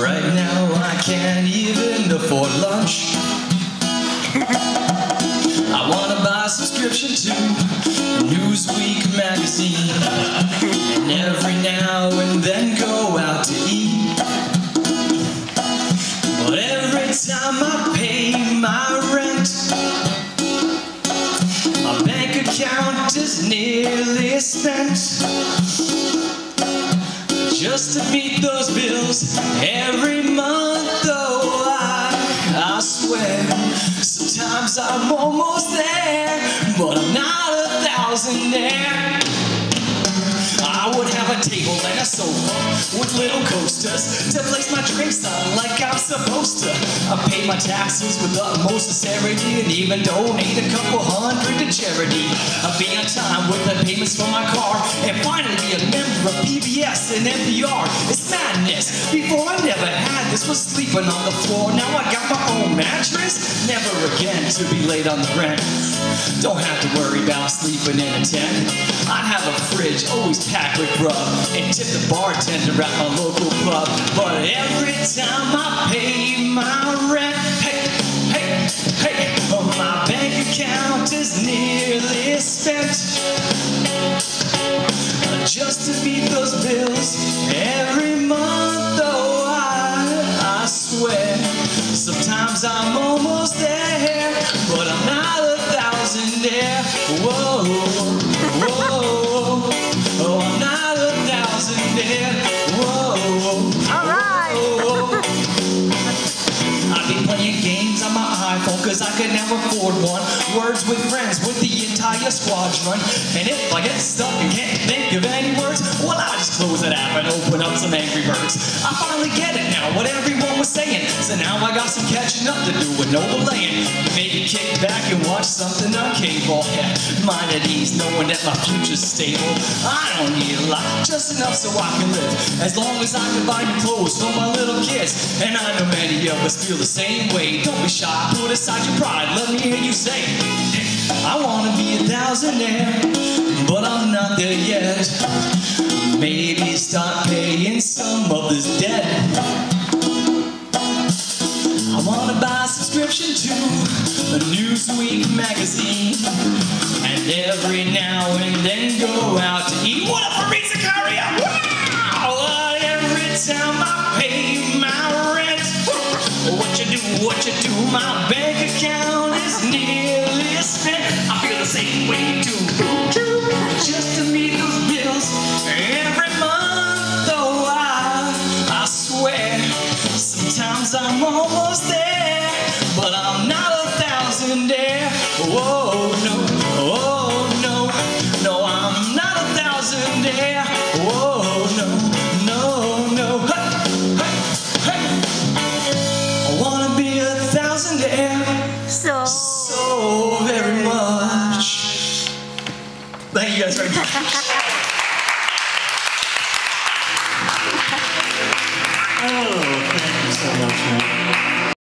Right now I can't even afford lunch. I wanna buy a subscription to Newsweek magazine. And every now and then go out to eat. But every time I pay my rent My bank account is nearly spent just to meet those bills every month. Oh, I, I swear, sometimes I'm almost there, but I'm not a thousandaire. I would have a table and a sofa with little coasters to place my drinks on like I'm supposed to. I pay my taxes with utmost sincerity and even donate a couple hundred to charity. I'll be on time with the payments for my car of and NPR. It's madness. Before I never had this, was sleeping on the floor. Now I got my own mattress. Never again to be late on the rent. Don't have to worry about sleeping in a tent. I'd have a fridge always packed with grub and tip the bartender at my local pub. But every time I pay my rent, Just to meet those bills every month, oh, I, I swear. Sometimes I'm almost there, but I'm not a thousandaire. Whoa, whoa, oh, I'm not a thousandaire. Whoa, All right. whoa. I've been playing games on my iPhone cause I can never afford one. Words with friends the squadron. And if I get stuck and can't think of any words, well, I just close that app and open up some Angry Birds. I finally get it now, what everyone was saying. So now I got some catching up to do with no delaying. Maybe kick back and watch something on cable. Yeah, mind at ease, knowing that my future's stable. I don't need a lot, just enough so I can live. As long as I can buy new clothes for my little kids. And I know many of us feel the same way. Don't be shy, put aside your pride. Let me hear you say, I wanna be a thousandaire, but I'm not there yet. Maybe start paying some of this debt. I wanna buy a subscription to a Newsweek magazine, and every now and then go out to eat. Way. Just to meet those bills every month, I, I swear. Sometimes I'm almost there, but I'm not a. Whoa, no, oh no, no, I'm not a. Whoa, no, no, no. I wanna be a so you guys very much. Oh, thank you so much, man.